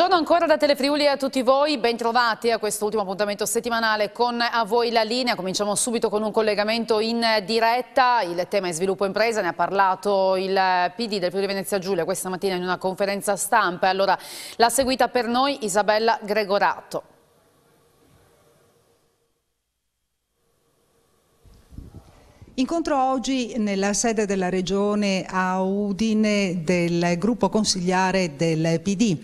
Buongiorno ancora da Telefriuli a tutti voi, bentrovati a quest'ultimo appuntamento settimanale con A Voi la Linea. Cominciamo subito con un collegamento in diretta, il tema è sviluppo impresa, ne ha parlato il PD del Friuli Venezia Giulia questa mattina in una conferenza stampa. Allora l'ha seguita per noi Isabella Gregorato. Incontro oggi nella sede della Regione a Udine del gruppo consigliare del PD.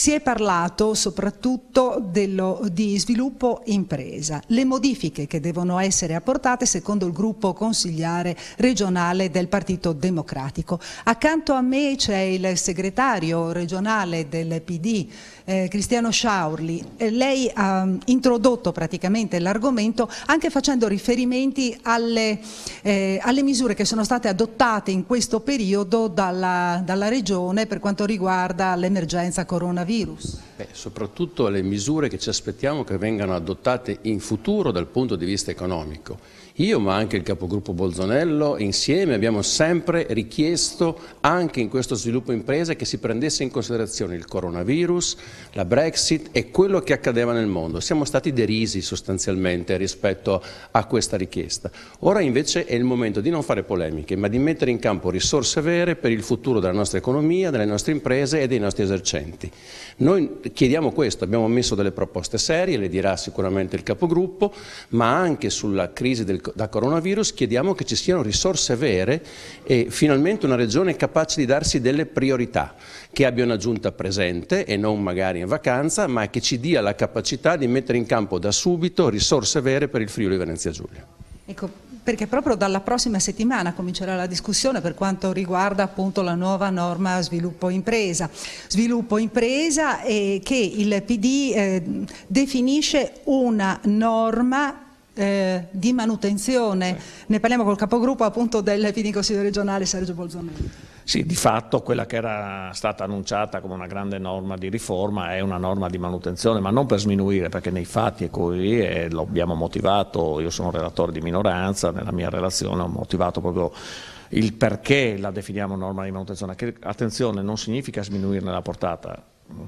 Si è parlato soprattutto dello, di sviluppo impresa, le modifiche che devono essere apportate secondo il gruppo consigliare regionale del Partito Democratico. Accanto a me c'è il segretario regionale del PD, eh, Cristiano Sciaurli. Eh, lei ha introdotto praticamente l'argomento anche facendo riferimenti alle, eh, alle, misure che sono state adottate in questo periodo dalla, dalla Regione per quanto riguarda l'emergenza coronavirus coronavirus? Beh, soprattutto le misure che ci aspettiamo che vengano adottate in futuro dal punto di vista economico. Io, ma anche il capogruppo Bolzonello, insieme abbiamo sempre richiesto, anche in questo sviluppo impresa, che si prendesse in considerazione il coronavirus, la Brexit e quello che accadeva nel mondo. Siamo stati derisi sostanzialmente rispetto a questa richiesta. Ora invece è il momento di non fare polemiche, ma di mettere in campo risorse vere per il futuro della nostra economia, delle nostre imprese e dei nostri esercenti. Noi chiediamo questo, abbiamo messo delle proposte serie, le dirà sicuramente il capogruppo, ma anche sulla crisi del da coronavirus chiediamo che ci siano risorse vere e finalmente una regione capace di darsi delle priorità, che abbia una giunta presente e non magari in vacanza, ma che ci dia la capacità di mettere in campo da subito risorse vere per il Friuli Venezia Giulia. Ecco, perché proprio dalla prossima settimana comincerà la discussione per quanto riguarda appunto la nuova norma sviluppo impresa. Sviluppo impresa eh, che il PD eh, definisce una norma eh, di manutenzione. Ne parliamo col capogruppo appunto del PD Consiglio regionale Sergio Bolzonelli. Sì, di fatto quella che era stata annunciata come una grande norma di riforma è una norma di manutenzione, ma non per sminuire, perché nei fatti è così e lo abbiamo motivato, io sono relatore di minoranza, nella mia relazione ho motivato proprio il perché la definiamo norma di manutenzione, che attenzione non significa sminuirne la portata,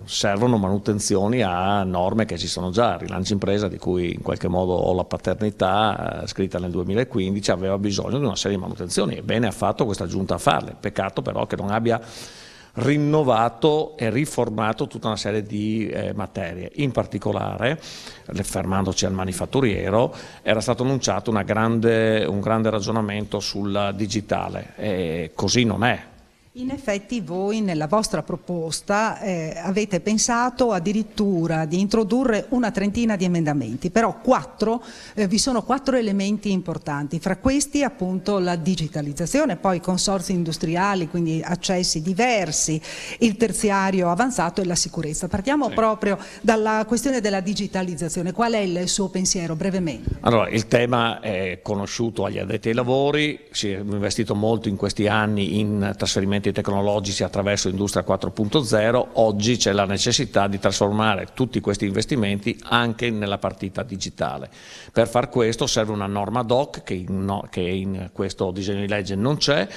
servono manutenzioni a norme che ci sono già, rilancio impresa di cui in qualche modo ho la paternità, eh, scritta nel 2015, aveva bisogno di una serie di manutenzioni e bene ha fatto questa giunta a farle, peccato però che non abbia rinnovato e riformato tutta una serie di eh, materie. In particolare, fermandoci al manifatturiero, era stato annunciato grande, un grande ragionamento sul digitale e così non è. In effetti voi nella vostra proposta eh, avete pensato addirittura di introdurre una trentina di emendamenti, però quattro, eh, vi sono quattro elementi importanti, fra questi appunto la digitalizzazione, poi consorzi industriali, quindi accessi diversi, il terziario avanzato e la sicurezza. Partiamo sì. proprio dalla questione della digitalizzazione, qual è il suo pensiero brevemente? Allora, il tema è conosciuto agli addetti ai lavori, si è investito molto in questi anni in trasferimento strumenti tecnologici attraverso Industria 4.0, oggi c'è la necessità di trasformare tutti questi investimenti anche nella partita digitale. Per far questo serve una norma DOC che in, no, che in questo disegno di legge non c'è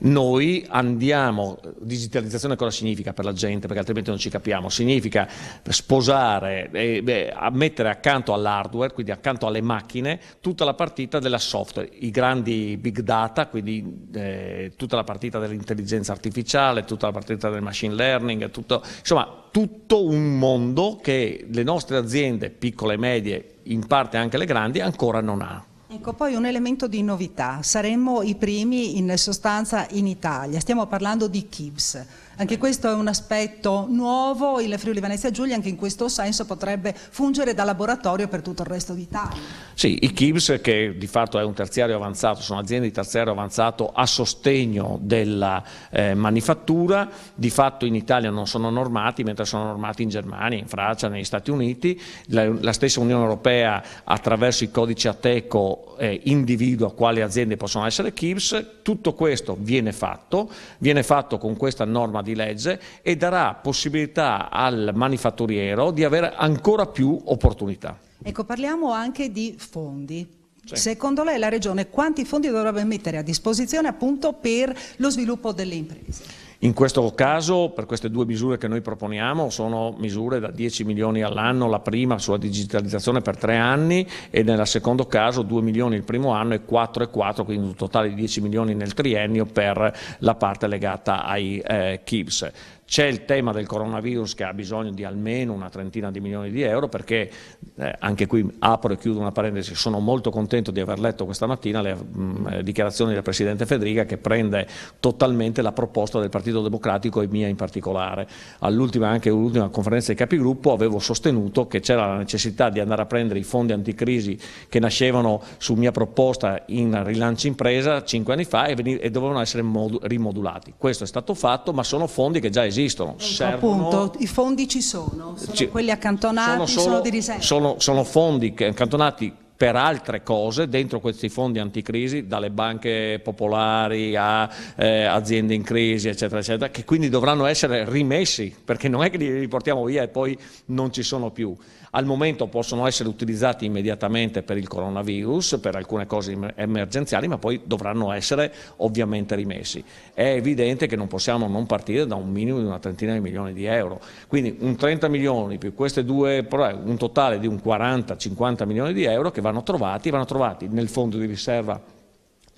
noi andiamo, digitalizzazione cosa significa per la gente, perché altrimenti non ci capiamo, significa sposare, e, beh, mettere accanto all'hardware, quindi accanto alle macchine, tutta la partita della software, i grandi big data, quindi eh, tutta la partita dell'intelligenza artificiale, tutta la partita del machine learning, tutto, insomma tutto un mondo che le nostre aziende, piccole e medie, in parte anche le grandi, ancora non hanno. Ecco, poi un elemento di novità, saremmo i primi in sostanza in Italia, stiamo parlando di KIBS. Anche questo è un aspetto nuovo, il Friuli Venezia Giulia anche in questo senso potrebbe fungere da laboratorio per tutto il resto d'Italia. Sì, i KIBS che di fatto è un terziario avanzato, sono aziende di terziario avanzato a sostegno della eh, manifattura, di fatto in Italia non sono normati, mentre sono normati in Germania, in Francia, negli Stati Uniti, la, la stessa Unione Europea attraverso i codici ATECO eh, individua quali aziende possono essere KIBS, tutto questo viene fatto, viene fatto con questa norma di legge e darà possibilità al manifatturiero di avere ancora più opportunità. Ecco, parliamo anche di fondi. Sì. Secondo lei la Regione quanti fondi dovrebbe mettere a disposizione appunto per lo sviluppo delle imprese? In questo caso, per queste due misure che noi proponiamo, sono misure da 10 milioni all'anno, la prima sulla digitalizzazione per tre anni e nel secondo caso 2 milioni il primo anno e 4 e 4, quindi un totale di 10 milioni nel triennio per la parte legata ai eh, KIPS. C'è il tema del coronavirus che ha bisogno di almeno una trentina di milioni di euro perché, eh, anche qui apro e chiudo una parentesi, sono molto contento di aver letto questa mattina le mh, mm, eh, dichiarazioni del Presidente Federica che prende totalmente la proposta del Partito Democratico e mia in particolare. All'ultima, anche all'ultima conferenza dei capigruppo avevo sostenuto che c'era la necessità di andare a prendere i fondi anticrisi che nascevano su mia proposta in rilancio impresa cinque anni fa e, e dovevano essere rimodulati. Questo è stato fatto ma sono fondi che già esistono esistono. Ecco, servono... Appunto, i fondi ci sono, sono ci... quelli accantonati, sono, solo, sono di riserva. Sono, sono fondi accantonati per altre cose dentro questi fondi anticrisi, dalle banche popolari a eh, aziende in crisi, eccetera, eccetera, che quindi dovranno essere rimessi, perché non è che li riportiamo via e poi non ci sono più. Al momento possono essere utilizzati immediatamente per il coronavirus, per alcune cose emergenziali, ma poi dovranno essere ovviamente rimessi. È evidente che non possiamo non partire da un minimo di una trentina di milioni di euro. Quindi un 30 milioni più queste due, un totale di un 40-50 milioni di euro che vanno trovati, vanno trovati nel fondo di riserva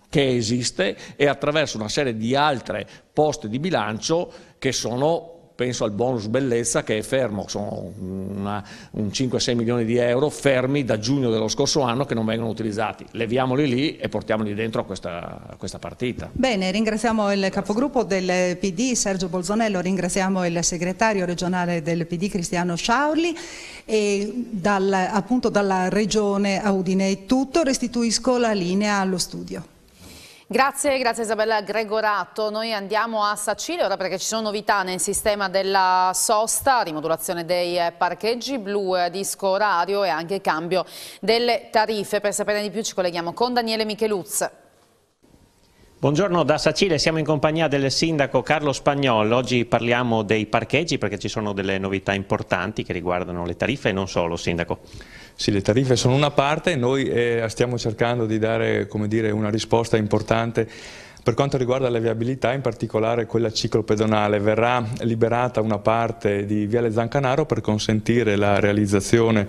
che esiste e attraverso una serie di altre poste di bilancio che sono penso al bonus bellezza che è fermo, sono una, un 5-6 milioni di euro fermi da giugno dello scorso anno che non vengono utilizzati. Leviamoli lì e portiamoli dentro a questa, a questa partita. Bene, ringraziamo il capogruppo del PD Sergio Bolzonello, ringraziamo il segretario regionale del PD Cristiano Sciaurli e dal, appunto dalla regione Audine è tutto, restituisco la linea allo studio. Grazie, grazie Isabella Gregorato. Noi andiamo a Sacile ora perché ci sono novità nel sistema della sosta, rimodulazione dei parcheggi, blu disco orario e anche cambio delle tariffe. Per sapere di più ci colleghiamo con Daniele Micheluz. Buongiorno da Sacile, siamo in compagnia del sindaco Carlo Spagnolo. Oggi parliamo dei parcheggi perché ci sono delle novità importanti che riguardano le tariffe e non solo, sindaco. Sì, le tariffe sono una parte, noi eh, stiamo cercando di dare dire, una risposta importante per quanto riguarda la viabilità, in particolare quella ciclopedonale, verrà liberata una parte di Viale Zancanaro per consentire la realizzazione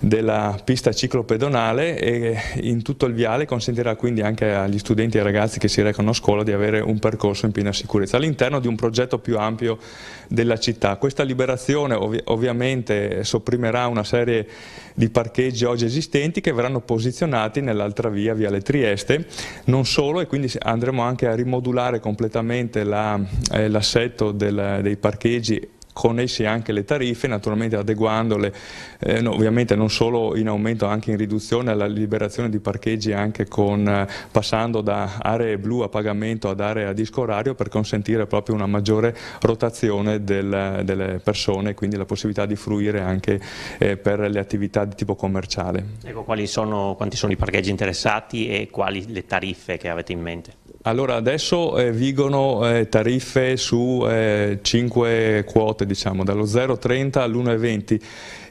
della pista ciclopedonale e in tutto il viale consentirà quindi anche agli studenti e ai ragazzi che si recano a scuola di avere un percorso in piena sicurezza all'interno di un progetto più ampio della città. Questa liberazione ov ovviamente sopprimerà una serie di parcheggi oggi esistenti che verranno posizionati nell'altra via, Viale Trieste, non solo e quindi andremo anche a rimodulare completamente l'assetto la, eh, dei parcheggi connessi anche le tariffe, naturalmente adeguandole, eh, no, ovviamente non solo in aumento, anche in riduzione alla liberazione di parcheggi, anche con, eh, passando da aree blu a pagamento ad aree a disco orario per consentire proprio una maggiore rotazione del, delle persone quindi la possibilità di fruire anche eh, per le attività di tipo commerciale. Ecco, sono, quanti sono i parcheggi interessati e quali le tariffe che avete in mente? Allora adesso eh, vigono eh, tariffe su eh, 5 quote, diciamo, dallo 0,30 all'1,20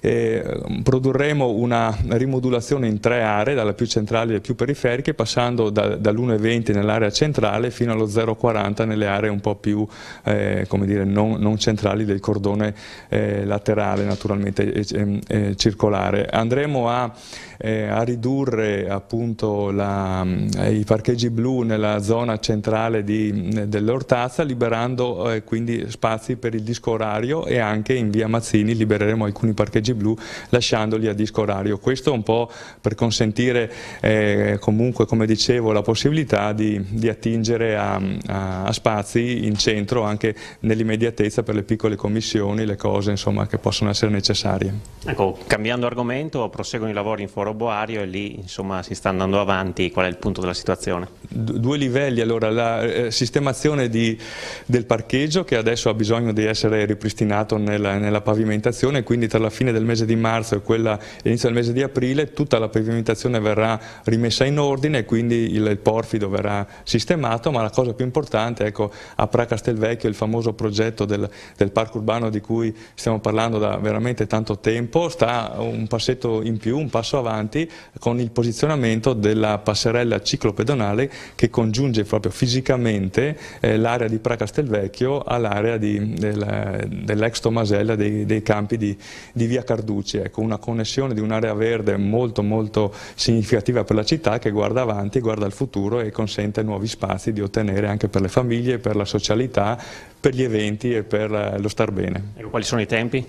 eh, produrremo una rimodulazione in tre aree, dalla più centrale alle più periferiche, passando da, dall'1,20 nell'area centrale fino allo 0,40 nelle aree un po' più eh, dire, non, non, centrali del cordone eh, laterale, naturalmente eh, circolare. Andremo a, eh, a ridurre appunto la, eh, i parcheggi blu nella zona centrale dell'Ortazza, liberando quindi spazi per il disco orario e anche in via Mazzini libereremo alcuni parcheggi parcheggi blu lasciandoli a disco orario. Questo un po' per consentire eh, comunque, come dicevo, la possibilità di, di attingere a, a, a, spazi in centro anche nell'immediatezza per le piccole commissioni, le cose insomma, che possono essere necessarie. Ecco, cambiando argomento, proseguono i lavori in Foro Boario e lì insomma, si sta andando avanti, qual è il punto della situazione? D due livelli, allora la eh, sistemazione di, del parcheggio che adesso ha bisogno di essere ripristinato nella, nella pavimentazione, quindi tra la fine del del mese di marzo e quella inizio del mese di aprile, tutta la pavimentazione verrà rimessa in ordine e quindi il, il porfido verrà sistemato, ma la cosa più importante, ecco, a Pra Castelvecchio, il famoso progetto del, del parco urbano di cui stiamo parlando da veramente tanto tempo, sta un passetto in più, un passo avanti con il posizionamento della passerella ciclopedonale che congiunge proprio fisicamente eh, l'area di Pracastelvecchio all'area del, dell'ex Tomasella dei, dei, campi di, di Via Carducci, ecco, una connessione di un'area verde molto molto significativa per la città che guarda avanti, guarda al futuro e consente nuovi spazi di ottenere anche per le famiglie, per la socialità, per gli eventi e per eh, lo star bene. E quali sono i tempi?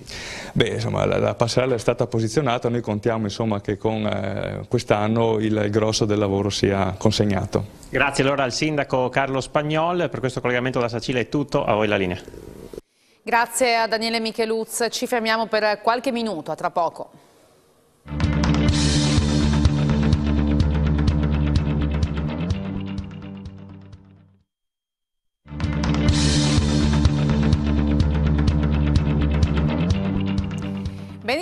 Beh, insomma, la, la, passerella è stata posizionata, noi contiamo insomma, che con eh, quest'anno il, il grosso del lavoro sia consegnato. Grazie allora al sindaco Carlo Spagnol, per questo collegamento da Sacile è tutto, a voi la linea. Grazie a Daniele Micheluz, ci fermiamo per qualche minuto, a tra poco.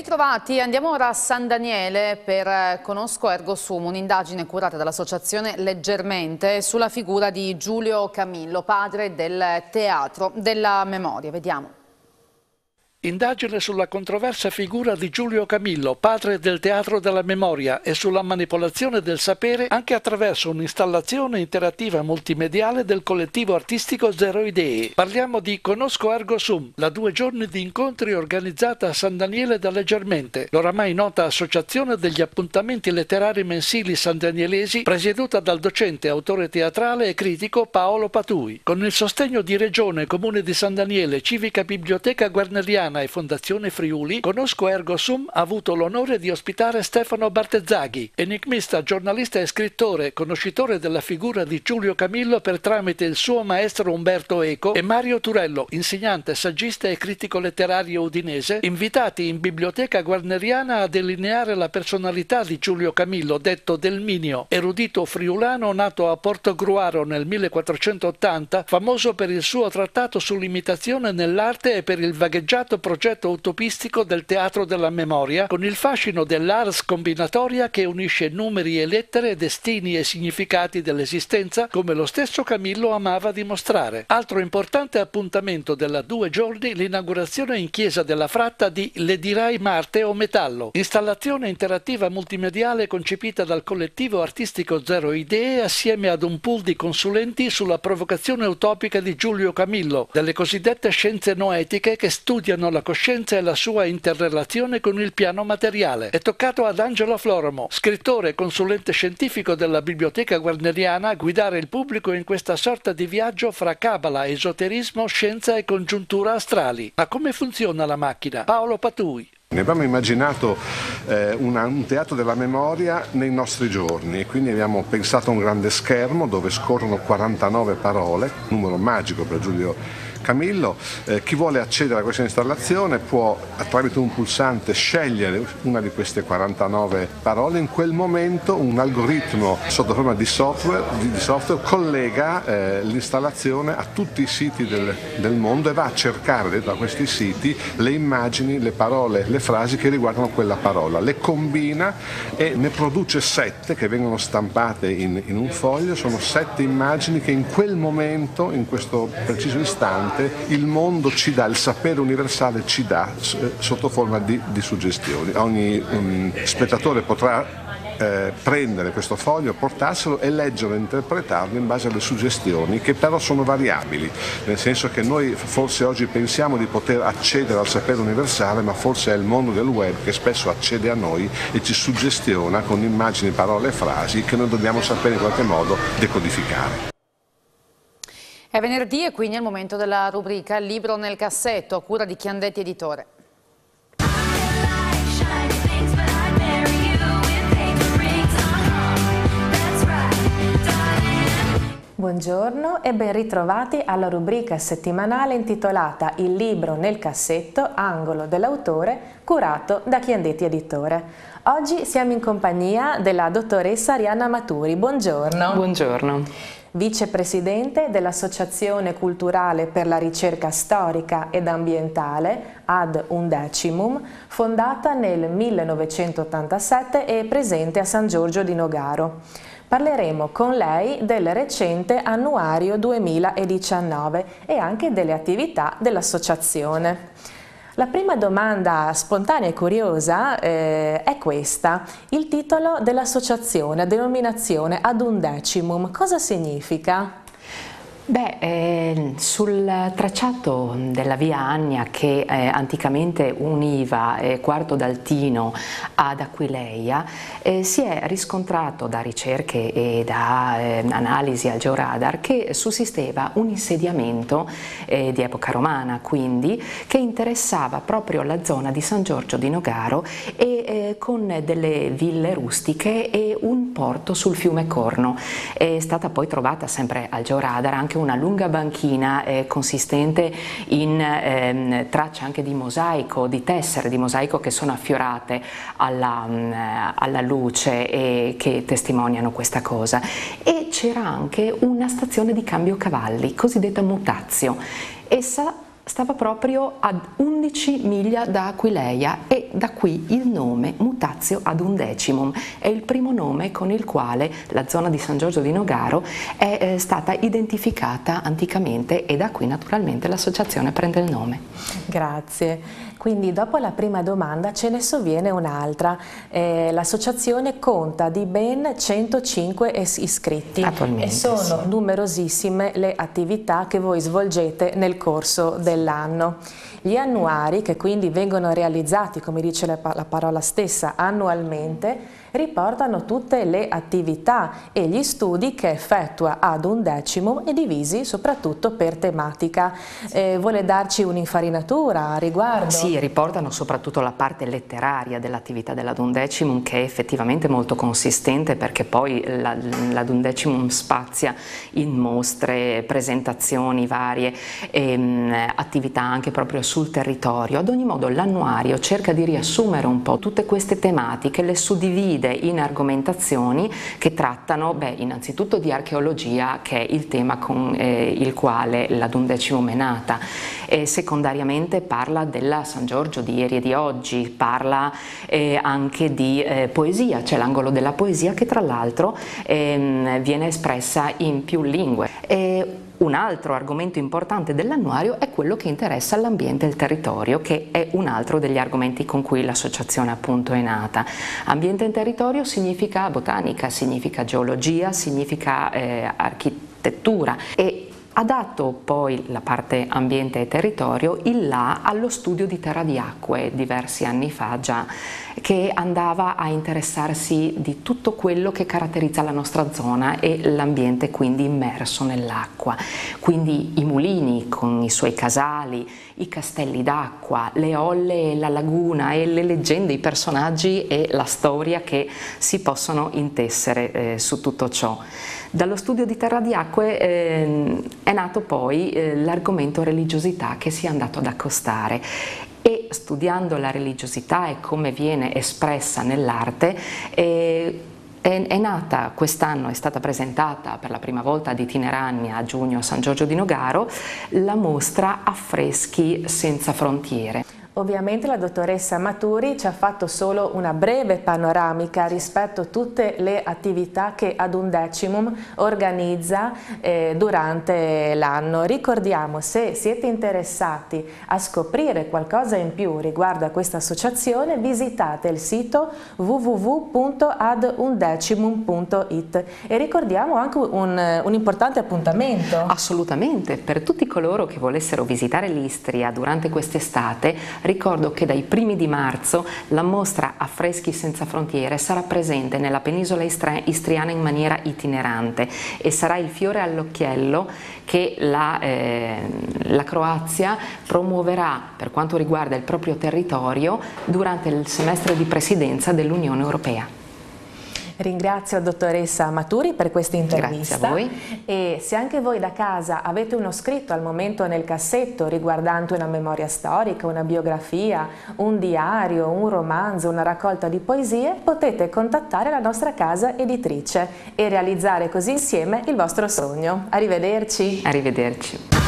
Ben ritrovati, andiamo ora a San Daniele per eh, Conosco Ergo Sum, un'indagine curata dall'associazione Leggermente sulla figura di Giulio Camillo, padre del teatro della memoria. Vediamo. Indagine sulla controversa figura di Giulio Camillo, padre del Teatro della Memoria, e sulla manipolazione del sapere anche attraverso un'installazione interattiva multimediale del collettivo artistico Zero Idee. Parliamo di Conosco Ergo Sum, la due giorni di incontri organizzata a San Daniele da Leggermente, l'oramai nota associazione degli appuntamenti letterari mensili sandanielesi, presieduta dal docente, autore teatrale e critico Paolo Patui. Con il sostegno di Regione, Comune di San Daniele, Civica Biblioteca Guarneriana, Toscana e Fondazione Friuli, Conosco Ergo Sum ha avuto l'onore di ospitare Stefano Bartezzaghi, enigmista, giornalista e scrittore, conoscitore della figura di Giulio Camillo per tramite il suo maestro Umberto Eco e Mario Turello, insegnante, saggista e critico letterario udinese, invitati in biblioteca guarneriana a delineare la personalità di Giulio Camillo, detto Del Minio, erudito friulano nato a Porto Gruaro nel 1480, famoso per il suo trattato sull'imitazione nell'arte e per il vagheggiato progetto utopistico del teatro della memoria con il fascino dell'ars combinatoria che unisce numeri e lettere, destini e significati dell'esistenza come lo stesso Camillo amava dimostrare. Altro importante appuntamento della due giorni l'inaugurazione in chiesa della Fratta di Le dirai Marte o Metallo, installazione interattiva multimediale concepita dal collettivo artistico Zero Idee assieme ad un pool di consulenti sulla provocazione utopica di Giulio Camillo, delle cosiddette scienze noetiche che studiano la coscienza e la sua interrelazione con il piano materiale. È toccato ad Angelo Floromo, scrittore e consulente scientifico della Biblioteca Guarneriana, guidare il pubblico in questa sorta di viaggio fra cabala, esoterismo, scienza e congiuntura astrali. Ma come funziona la macchina? Paolo Patui. Ne abbiamo immaginato eh, una, un teatro della memoria nei nostri giorni e quindi abbiamo pensato a un grande schermo dove scorrono 49 parole, numero magico per Giulio Camillo. Eh, chi vuole accedere a questa installazione può tramite un pulsante scegliere una di queste 49 parole. In quel momento un algoritmo sotto forma di software, di, di software collega eh, l'installazione a tutti i siti del, del, mondo e va a cercare dentro a questi siti le immagini, le parole, le frasi che riguardano quella parola. Le combina e ne produce sette che vengono stampate in, in un foglio. Sono sette immagini che in quel momento, in questo preciso istante, importante, il mondo ci dà, il sapere universale ci dà eh, sotto forma di, di suggestioni. Ogni um, spettatore potrà eh, prendere questo foglio, portarselo e leggerlo e interpretarlo in base alle suggestioni che però sono variabili, nel senso che noi forse oggi pensiamo di poter accedere al sapere universale, ma forse è il mondo del web che spesso accede a noi e ci suggestiona con immagini, parole e frasi che noi dobbiamo sapere in qualche modo decodificare. È venerdì e quindi è il momento della rubrica Libro nel cassetto a cura di Chiandetti Editore. Buongiorno e ben ritrovati alla rubrica settimanale intitolata Il libro nel cassetto, angolo dell'autore, curato da Chiandetti Editore. Oggi siamo in compagnia della dottoressa Arianna Maturi. Buongiorno. Buongiorno vicepresidente dell'Associazione Culturale per la Ricerca Storica ed Ambientale Ad Undecimum, fondata nel 1987 e presente a San Giorgio di Nogaro. Parleremo con lei del recente annuario 2019 e anche delle attività dell'associazione. La prima domanda spontanea e curiosa eh, è questa. Il titolo dell'associazione, denominazione ad undecimum, cosa significa? Beh, eh, sul tracciato della via Annia che eh, anticamente univa eh, Quarto d'Altino ad Aquileia eh, si è riscontrato da ricerche e da eh, analisi al georadar che sussisteva un insediamento eh, di epoca romana quindi che interessava proprio la zona di San Giorgio di Nogaro e con delle ville rustiche e un porto sul fiume Corno. È stata poi trovata sempre al georadar anche una lunga banchina eh, consistente in ehm, tracce anche di mosaico, di tessere di mosaico che sono affiorate alla, mh, mm, alla luce e che testimoniano questa cosa. E c'era anche una stazione di cambio cavalli, cosiddetta mutazio. Essa stava proprio ad 11 miglia da Aquileia e da qui il nome Mutatio ad undecimum, è il primo nome con il quale la zona di San Giorgio di Nogaro è eh, stata identificata anticamente e da qui naturalmente l'associazione prende il nome. Grazie. Quindi dopo la prima domanda ce ne sovviene un'altra. Eh, L'associazione conta di ben 105 iscritti e sono sì. numerosissime le attività che voi svolgete nel corso dell'anno. Gli annuari, che quindi vengono realizzati, come dice la, la parola stessa, annualmente, riportano tutte le attività e gli studi che effettua ad un decimo e divisi soprattutto per tematica. Eh, vuole darci un'infarinatura a riguardo? Sì, riportano soprattutto la parte letteraria dell'attività dell'adundecimum che è effettivamente molto consistente perché poi l'adundecimum spazia in mostre, presentazioni varie, ehm, attività anche proprio sul territorio. Ad ogni modo l'annuario cerca di riassumere un po' tutte queste tematiche, le suddivide divide in argomentazioni che trattano beh, innanzitutto di archeologia che è il tema con eh, il quale la Dundecimo è nata e secondariamente parla della San Giorgio di ieri e di oggi, parla eh, anche di eh, poesia, c'è l'angolo della poesia che tra l'altro ehm, viene espressa in più lingue. E un altro argomento importante dell'annuario è quello che interessa l'ambiente e il territorio, che è un altro degli argomenti con cui l'associazione appunto è nata. Ambiente e territorio significa botanica, significa geologia, significa eh, architettura e ha dato poi la parte ambiente e territorio il là allo studio di terra di acque diversi anni fa già che andava a interessarsi di tutto quello che caratterizza la nostra zona e l'ambiente quindi immerso nell'acqua. Quindi i mulini con i suoi casali, i castelli d'acqua, le olle e la laguna e le leggende, i personaggi e la storia che si possono intessere eh, su tutto ciò. Dallo studio di Terra di Acque eh, è nato poi eh, l'argomento religiosità che si è andato ad accostare e studiando la religiosità e come viene espressa nell'arte eh, è, è, nata quest'anno, è stata presentata per la prima volta ad Itinerania a giugno a San Giorgio di Nogaro la mostra Affreschi senza frontiere. Ovviamente la dottoressa Maturi ci ha fatto solo una breve panoramica rispetto a tutte le attività che ad un decimum organizza eh, durante l'anno. Ricordiamo, se siete interessati a scoprire qualcosa in più riguardo a questa associazione, visitate il sito www.adundecimum.it e ricordiamo anche un, un importante appuntamento. Assolutamente, per tutti coloro che volessero visitare l'Istria durante quest'estate, Ricordo che dai primi di marzo la mostra Affreschi senza frontiere sarà presente nella penisola istriana in maniera itinerante e sarà il fiore all'occhiello che la, eh, la Croazia promuoverà per quanto riguarda il proprio territorio durante il semestre di presidenza dell'Unione Europea. Ringrazio la dottoressa Maturi per questa intervista. Grazie a voi. E se anche voi da casa avete uno scritto al momento nel cassetto riguardante una memoria storica, una biografia, un diario, un romanzo, una raccolta di poesie, potete contattare la nostra casa editrice e realizzare così insieme il vostro sogno. Arrivederci. Arrivederci.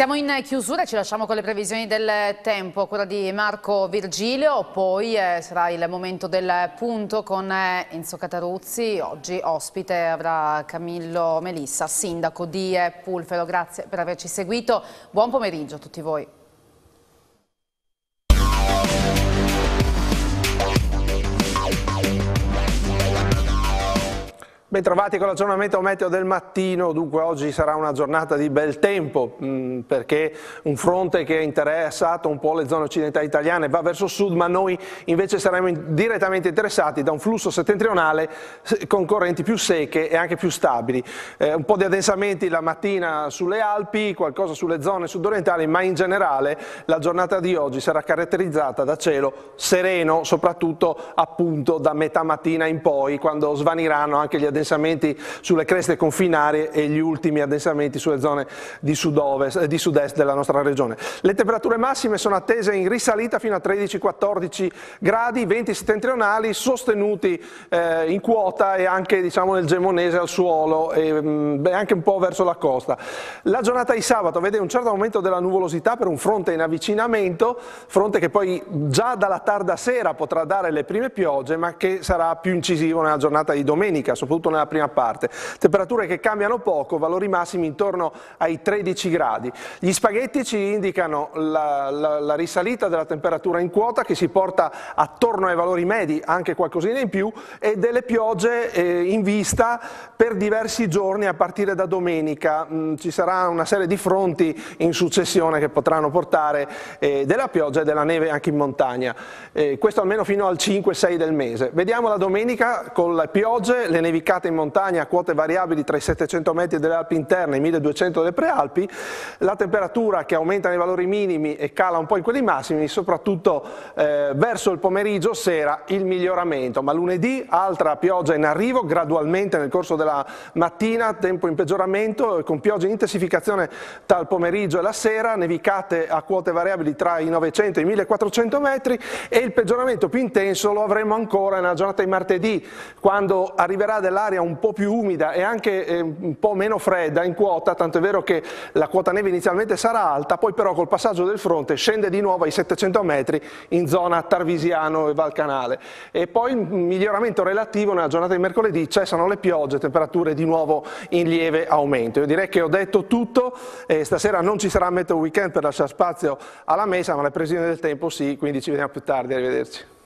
Siamo in chiusura, ci lasciamo con le previsioni del tempo, quella di Marco Virgilio, poi eh, sarà il momento del punto con eh, Enzo Cataruzzi, oggi ospite avrà Camillo Melissa, sindaco di eh, Pulfero. Grazie per averci seguito, buon pomeriggio a tutti voi. Bentrovati con l'aggiornamento meteo del mattino, dunque oggi sarà una giornata di bel tempo mm, perché un fronte che è interessato un po' le zone occidentali italiane va verso sud ma noi invece saremo direttamente interessati da un flusso settentrionale con correnti più secche e anche più stabili. Eh, un po' di addensamenti la mattina sulle Alpi, qualcosa sulle zone sudorientali ma in generale la giornata di oggi sarà caratterizzata da cielo sereno soprattutto appunto da metà mattina in poi quando svaniranno anche gli addensamenti addensamenti sulle creste confinarie e gli ultimi addensamenti sulle zone di sud-est sud della nostra regione. Le temperature massime sono attese in risalita fino a 13-14 gradi, venti settentrionali sostenuti eh, in quota e anche diciamo, nel gemonese al suolo e mh, mm, anche un po' verso la costa. La giornata di sabato vede un certo aumento della nuvolosità per un fronte in avvicinamento, fronte che poi già dalla tarda sera potrà dare le prime piogge ma che sarà più incisivo nella giornata di domenica, soprattutto nella prima parte. Temperature che cambiano poco, valori massimi intorno ai 13 gradi. Gli spaghetti ci indicano la, la, la risalita della temperatura in quota che si porta attorno ai valori medi, anche qualcosina in più, e delle piogge eh, in vista per diversi giorni a partire da domenica. Mm, ci sarà una serie di fronti in successione che potranno portare eh, della pioggia e della neve anche in montagna. Eh, questo almeno fino al 5-6 del mese. Vediamo la domenica con le piogge, le nevicate in montagna a quote variabili tra i 700 metri delle Alpi interne e i 1200 delle prealpi, la temperatura che aumenta nei valori minimi e cala un po' in quelli massimi, soprattutto eh, verso il pomeriggio, sera, il miglioramento, ma lunedì altra pioggia in arrivo, gradualmente nel corso della mattina, tempo in peggioramento, con piogge in intensificazione il pomeriggio e la sera, nevicate a quote variabili tra i 900 e i 1400 metri e il peggioramento più intenso lo avremo ancora nella giornata di martedì, quando arriverà dell'aria un'area un po' più umida e anche eh, un po' meno fredda in quota, tanto è vero che la quota neve inizialmente sarà alta, poi però col passaggio del fronte scende di nuovo ai 700 metri in zona Tarvisiano e Valcanale. E poi il miglioramento relativo nella giornata di mercoledì cessano le piogge, temperature di nuovo in lieve aumento. Io direi che ho detto tutto, eh, stasera non ci sarà meteo weekend per lasciare spazio alla mesa, ma le previsioni del tempo sì, quindi ci vediamo più tardi, arrivederci.